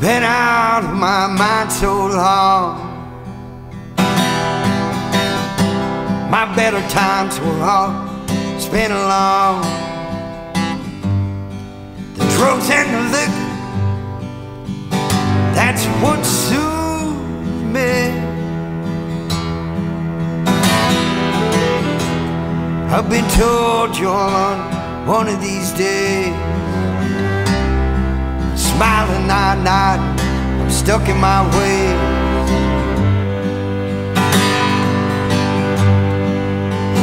Been out of my mind so long. My better times were all spent along. The drugs and the liquor, that's what soothed me. I've been told you're on one of these days. Night, night, I'm stuck in my ways.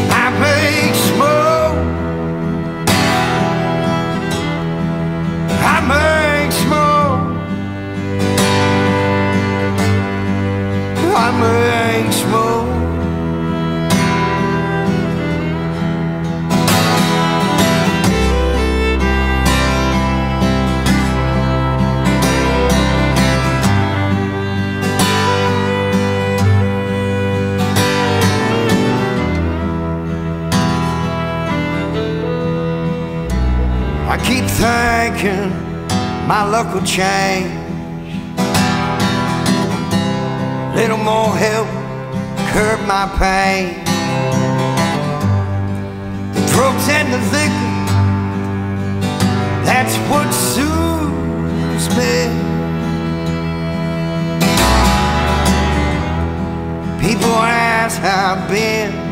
I make smoke. I make smoke. I make smoke. I keep thinking my luck will change. Little more help, curb my pain. The drugs and the liquor, that's what soothes me. People ask how I've been.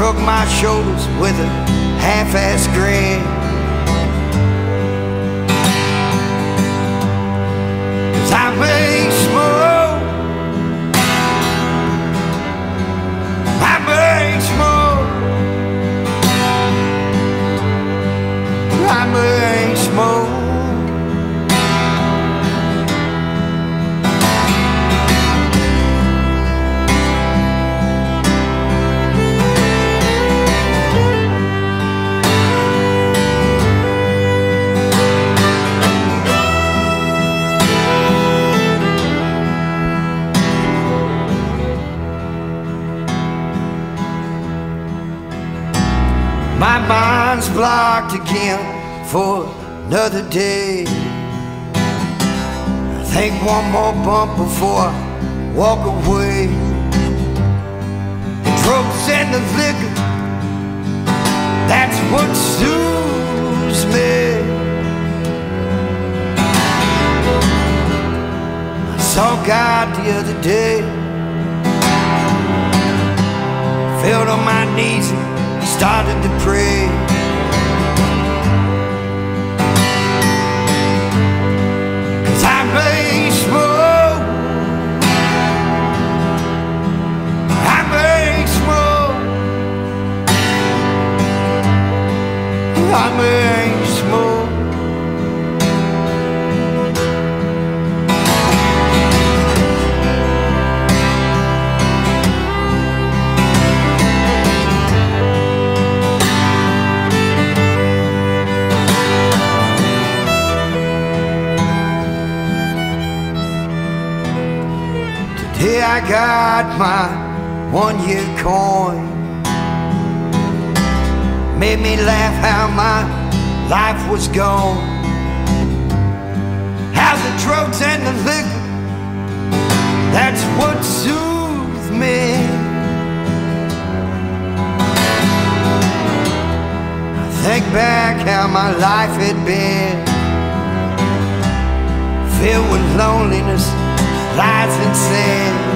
Shrug my shoulders with a half-ass grin. Cause I make My mind's blocked again for another day. I think one more bump before I walk away. The drugs and the liquor, that's what soothes me. I saw God the other day. Fell on my knees started to pray. Today I got my one year coin. Made me laugh how my life was gone. How the drugs and the liquor, that's what soothed me. I think back how my life had been filled with loneliness, lies and